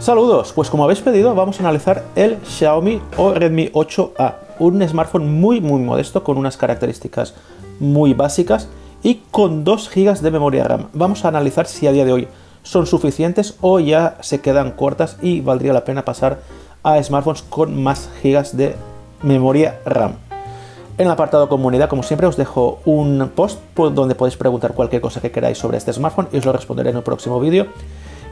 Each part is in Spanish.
Saludos, pues como habéis pedido vamos a analizar el Xiaomi o Redmi 8A, un smartphone muy muy modesto con unas características muy básicas y con 2 GB de memoria RAM. Vamos a analizar si a día de hoy son suficientes o ya se quedan cortas y valdría la pena pasar a smartphones con más gigas de memoria RAM. En el apartado comunidad, como siempre, os dejo un post donde podéis preguntar cualquier cosa que queráis sobre este smartphone y os lo responderé en el próximo vídeo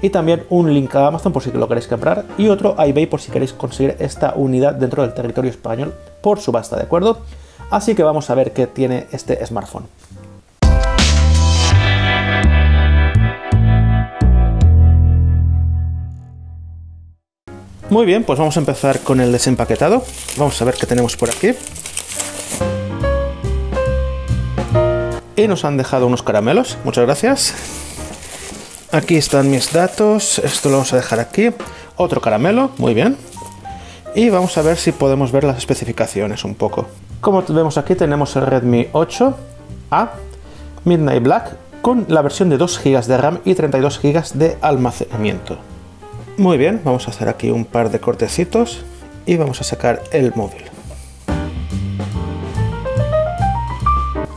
y también un link a Amazon por si lo queréis comprar y otro a eBay por si queréis conseguir esta unidad dentro del territorio español por subasta, ¿de acuerdo? Así que vamos a ver qué tiene este smartphone. Muy bien, pues vamos a empezar con el desempaquetado. Vamos a ver qué tenemos por aquí. Y nos han dejado unos caramelos, muchas gracias. Aquí están mis datos, esto lo vamos a dejar aquí. Otro caramelo, muy bien. Y vamos a ver si podemos ver las especificaciones un poco. Como vemos aquí tenemos el Redmi 8A Midnight Black con la versión de 2 GB de RAM y 32 GB de almacenamiento. Muy bien, vamos a hacer aquí un par de cortecitos y vamos a sacar el móvil.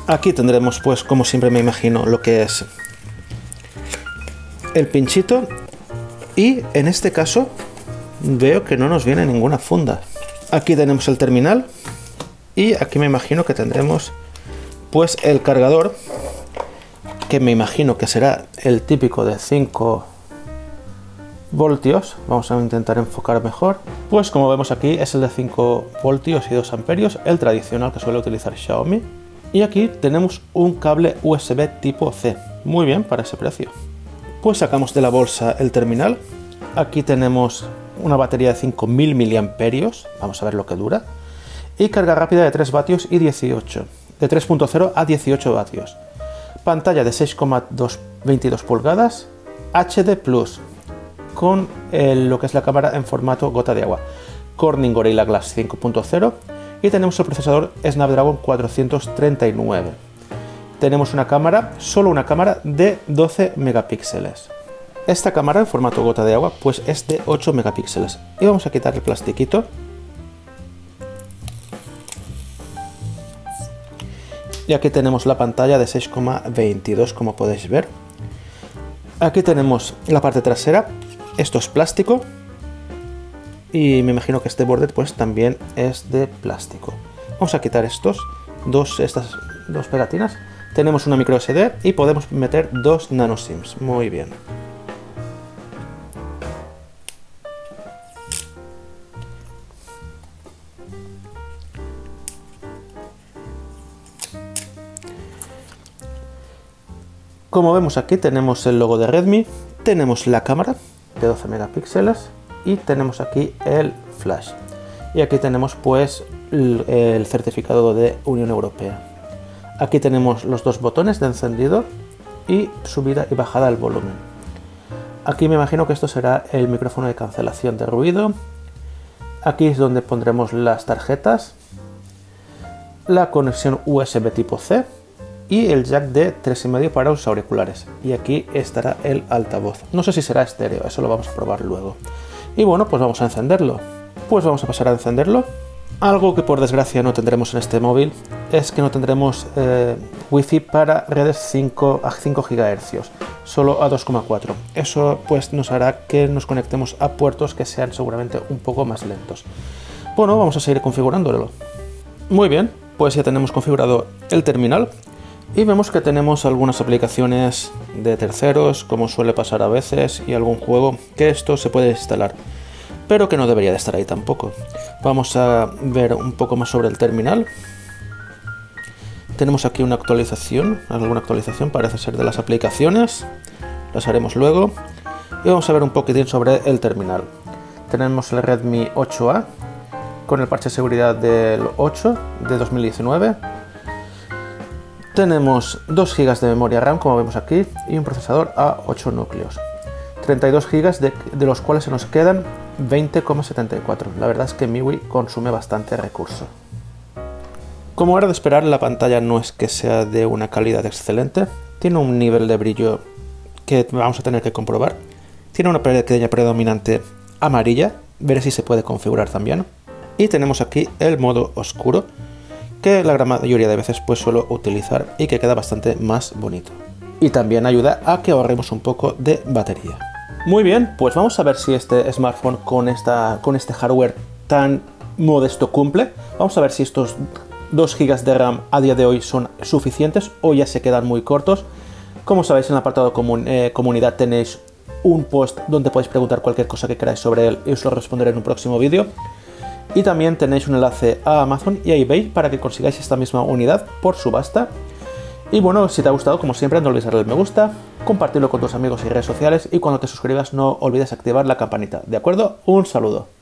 Aquí tendremos pues como siempre me imagino lo que es el pinchito y en este caso veo que no nos viene ninguna funda. Aquí tenemos el terminal y aquí me imagino que tendremos pues el cargador que me imagino que será el típico de 5 voltios. Vamos a intentar enfocar mejor. Pues como vemos aquí es el de 5 voltios y 2 amperios, el tradicional que suele utilizar Xiaomi. Y aquí tenemos un cable USB tipo C. Muy bien para ese precio. Pues sacamos de la bolsa el terminal. Aquí tenemos una batería de 5000 mAh, vamos a ver lo que dura, y carga rápida de 3 vatios y 18, de 3.0 a 18 vatios. Pantalla de 6,22 pulgadas, HD Plus, con lo que es la cámara en formato gota de agua, Corning Gorilla Glass 5.0 y tenemos el procesador Snapdragon 439 tenemos una cámara, solo una cámara de 12 megapíxeles. Esta cámara en formato gota de agua pues es de 8 megapíxeles. Y vamos a quitar el plastiquito. Y aquí tenemos la pantalla de 6,22 como podéis ver. Aquí tenemos la parte trasera. Esto es plástico. Y me imagino que este borde pues también es de plástico. Vamos a quitar estos dos, estas dos pegatinas tenemos una micro SD y podemos meter dos nano sims. Muy bien. Como vemos aquí tenemos el logo de Redmi, tenemos la cámara de 12 megapíxeles y tenemos aquí el flash. Y aquí tenemos pues el certificado de Unión Europea. Aquí tenemos los dos botones de encendido y subida y bajada del volumen. Aquí me imagino que esto será el micrófono de cancelación de ruido. Aquí es donde pondremos las tarjetas, la conexión USB tipo C y el jack de 3,5 para los auriculares. Y aquí estará el altavoz. No sé si será estéreo, eso lo vamos a probar luego. Y bueno, pues vamos a encenderlo. Pues vamos a pasar a encenderlo. Algo que por desgracia no tendremos en este móvil es que no tendremos eh, Wi-Fi para redes 5 a 5 GHz, solo a 2,4. Eso pues nos hará que nos conectemos a puertos que sean seguramente un poco más lentos. Bueno, vamos a seguir configurándolo. Muy bien, pues ya tenemos configurado el terminal y vemos que tenemos algunas aplicaciones de terceros, como suele pasar a veces, y algún juego que esto se puede instalar pero que no debería de estar ahí tampoco. Vamos a ver un poco más sobre el terminal. Tenemos aquí una actualización, alguna actualización parece ser de las aplicaciones, las haremos luego. Y vamos a ver un poquitín sobre el terminal. Tenemos el Redmi 8A con el parche de seguridad del 8 de 2019. Tenemos 2 GB de memoria RAM, como vemos aquí, y un procesador a 8 núcleos. 32 GB de, los cuales se nos quedan 20,74. La verdad es que MIUI consume bastante recurso. Como era de esperar, la pantalla no es que sea de una calidad excelente. Tiene un nivel de brillo que vamos a tener que comprobar. Tiene una pequeña predominante amarilla, veré si se puede configurar también. Y tenemos aquí el modo oscuro, que la gran mayoría de veces pues suelo utilizar y que queda bastante más bonito. Y también ayuda a que ahorremos un poco de batería. Muy bien, pues vamos a ver si este smartphone con, esta, con este hardware tan modesto cumple. Vamos a ver si estos 2 GB de RAM a día de hoy son suficientes o ya se quedan muy cortos. Como sabéis, en el apartado eh, comunidad tenéis un post donde podéis preguntar cualquier cosa que queráis sobre él y os lo responderé en un próximo vídeo. Y también tenéis un enlace a Amazon y a eBay para que consigáis esta misma unidad por subasta. Y bueno, si te ha gustado, como siempre, no olvides darle el me gusta, compartirlo con tus amigos y redes sociales y cuando te suscribas no olvides activar la campanita. ¿De acuerdo? Un saludo.